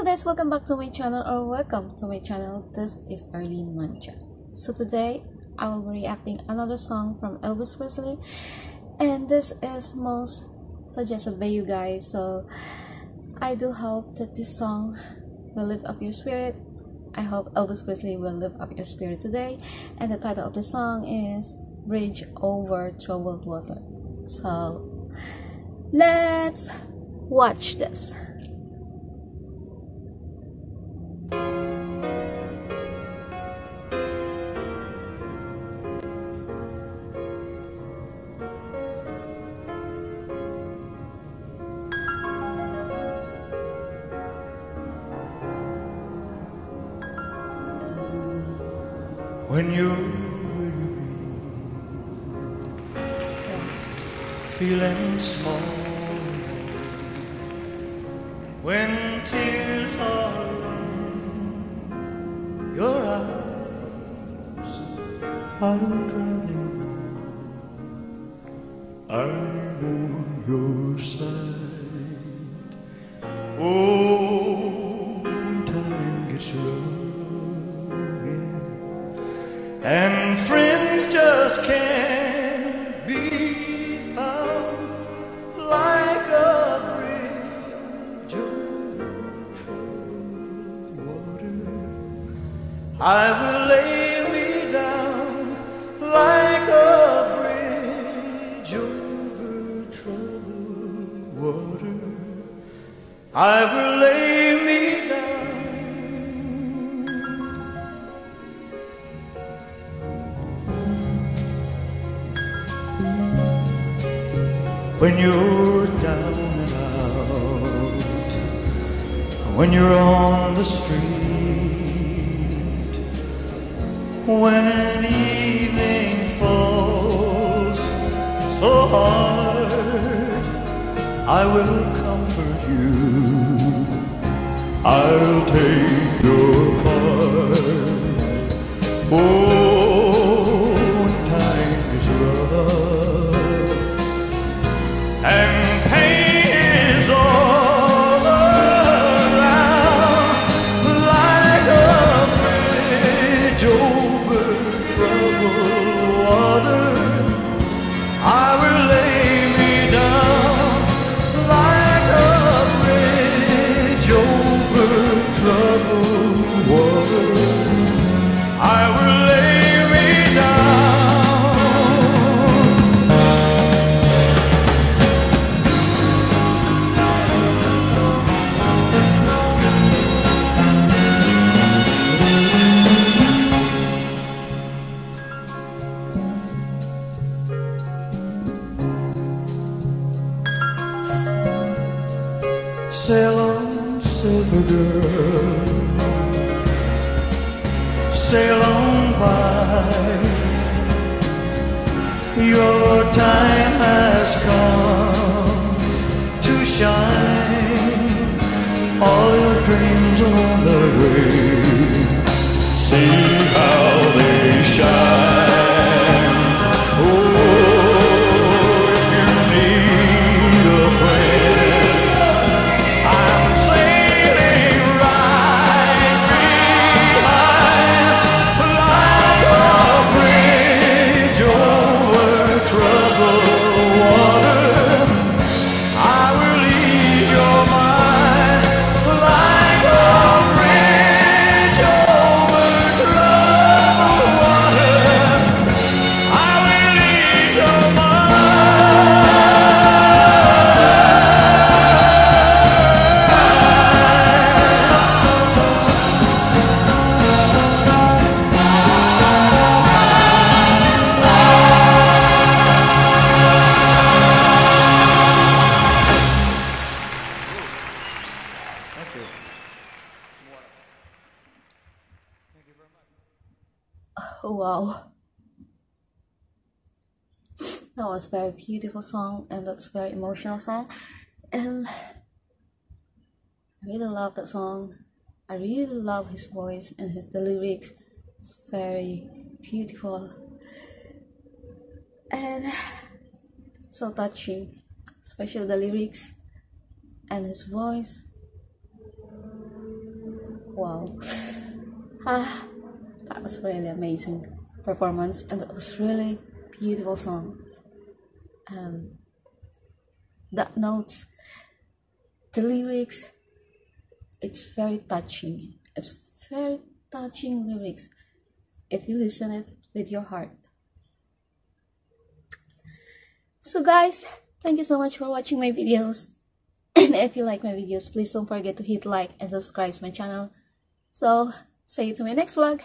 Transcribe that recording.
Hello guys, welcome back to my channel or welcome to my channel. This is Arlene Mancha. So today I will be reacting another song from Elvis Presley and this is most suggested by you guys. So I do hope that this song will lift up your spirit. I hope Elvis Presley will lift up your spirit today. And the title of the song is Bridge Over Troubled Water. So let's watch this. When you're feeling small, when tears are in your eyes, I'll dry them. I'm on your side. Oh, I will lay me down. when you're down and out, when you're on the street, when evening falls so hard, I will you. I'll take Sail on, silver girl. Sail on by. Your time has come to shine. All your dreams on the way. See how they shine. Wow. That was a very beautiful song and that's a very emotional song. And I really love that song. I really love his voice and his the lyrics. It's very beautiful. And so touching, especially the lyrics and his voice. wow ah that was really amazing performance and it was really beautiful song. And that notes the lyrics it's very touching. It's very touching lyrics. If you listen it with your heart. So guys thank you so much for watching my videos. And if you like my videos please don't forget to hit like and subscribe to my channel. So see you to my next vlog